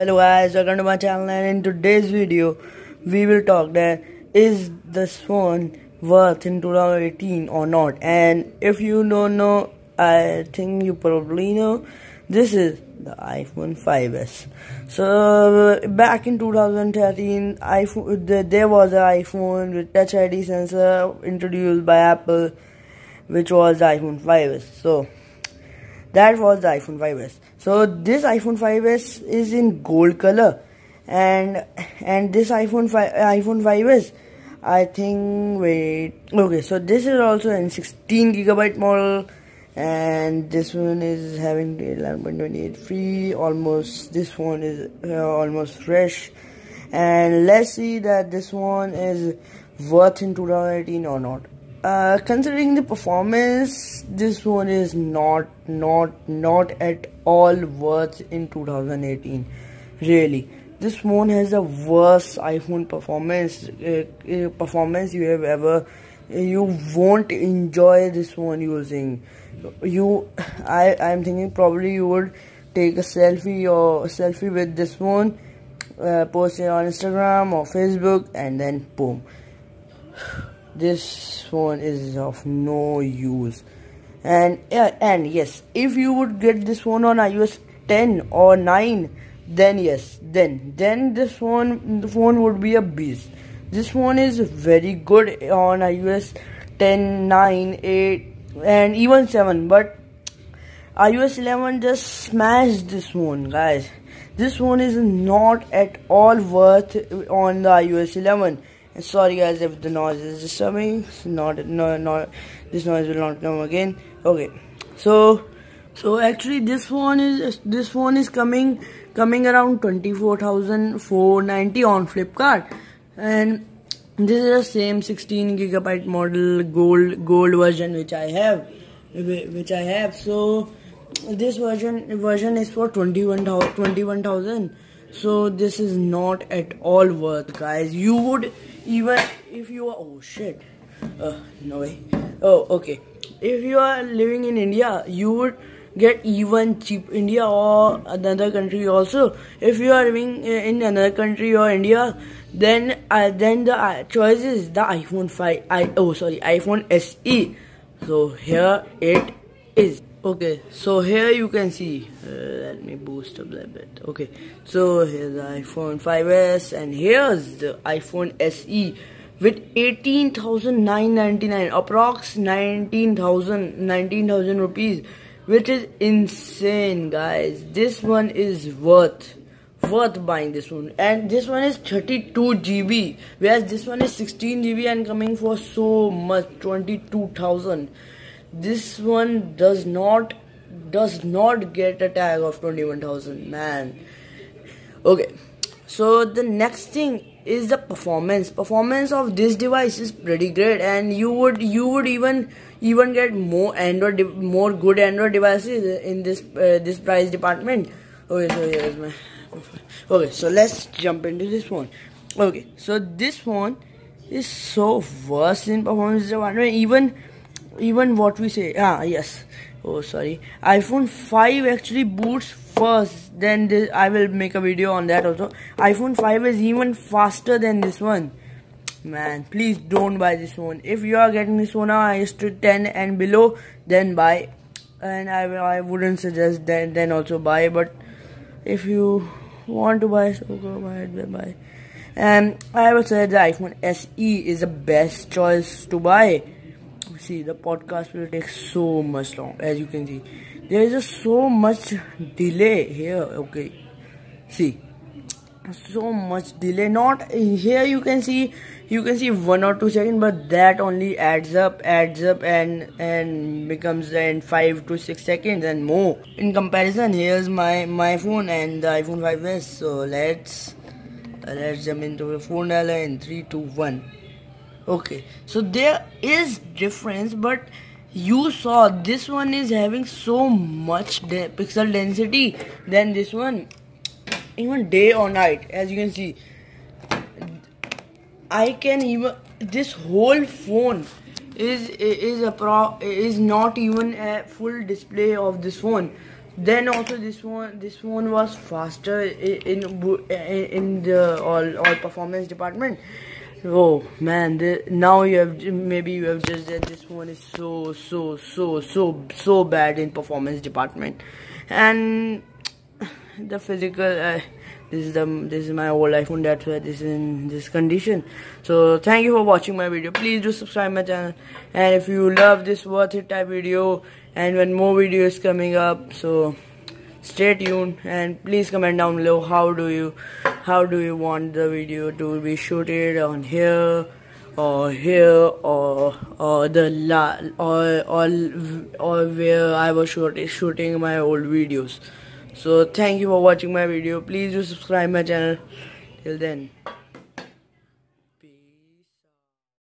Hello guys, welcome to my channel and in today's video we will talk that is this phone worth in 2018 or not? And if you don't know I think you probably know this is the iPhone 5s so back in 2013 iPhone there was an iPhone with touch ID sensor introduced by Apple which was the iPhone 5s so that was the iPhone 5s so this iPhone 5s is in gold color. And and this iPhone 5 iPhone 5s I think wait okay so this is also in 16 gigabyte model. And this one is having 11.28 free almost this one is uh, almost fresh. And let's see that this one is worth in 2018 or not uh, considering the performance this one is not not not at all worth in 2018 really. This phone has the worst iphone performance uh, uh, performance you have ever you won't enjoy this one using. You i i'm thinking probably you would take a selfie or selfie with this phone uh, post it on instagram or facebook and then boom this phone is of no use. And and yes if you would get this phone on ios 10 or 9 then yes then then this phone the phone would be a beast. This phone is very good on ios 10 9 8 and even 7 but ios 11 just smashed this phone guys. This phone is not at all worth on the ios 11 sorry guys if the noise is disturbing. Not no not this noise will not come again. Okay. So so actually this one is this one is coming coming around 24490 on flipkart. And this is the same 16 gigabyte model gold gold version which i have which i have. So this version version is for 21000 21000 so this is not at all worth guys. You would even if you are oh shit. Uh, no way. Oh okay. If you are living in india you would get even cheap india or another country also. If you are living in another country or india then uh, then the uh, choice is the iphone 5 i oh sorry iphone se so here it is. Okay so here you can see. Uh, let me boost a bit. Okay so here's the iphone 5s and here's the iphone se with 18999 approx 19000 19000 rupees which is insane guys. This one is worth worth buying this one. And this one is 32 gb whereas this one is 16 gb and coming for so much 22000 this one does not does not get a tag of 21000 man. Okay so the next thing is the performance. Performance of this device is pretty great and you would you would even even get more android more good android devices in this uh, this price department. Okay so here's my okay so let's jump into this one. Okay so this phone is so worse in performance even even what we say. Ah yes. Oh sorry. iphone 5 actually boots first then this i will make a video on that also. iphone 5 is even faster than this one. Man please don't buy this one if you are getting this one now is to 10 and below then buy. And i i wouldn't suggest that then also buy but if you want to buy so go buy it buy. And i would say the iphone se is the best choice to buy see the podcast will take so much long as you can see. There is just so much delay here okay. See so much delay. Not here you can see you can see one or two seconds but that only adds up adds up and and becomes in five to six seconds and more. In comparison here's my my phone and the iphone 5s so let's let's jump into the phone in three two one okay. So there is difference but you saw this one is having so much de pixel density than this one. Even day or night as you can see. I can even this whole phone is is a pro is not even a full display of this phone. Then also this one this one was faster in in, in the all all performance department oh man now you have maybe you have just said this one is so so so so so bad in performance department. And the physical uh, this is the this is my old iphone that's why this is in this condition. So thank you for watching my video. Please do subscribe my channel. And if you love this worth it type video and when more videos coming up so stay tuned. And please comment down below how do you how do you want the video to be shooted on here or here or or the la or or or where I was shooting shooting my old videos. So thank you for watching my video. Please do subscribe my channel. Till then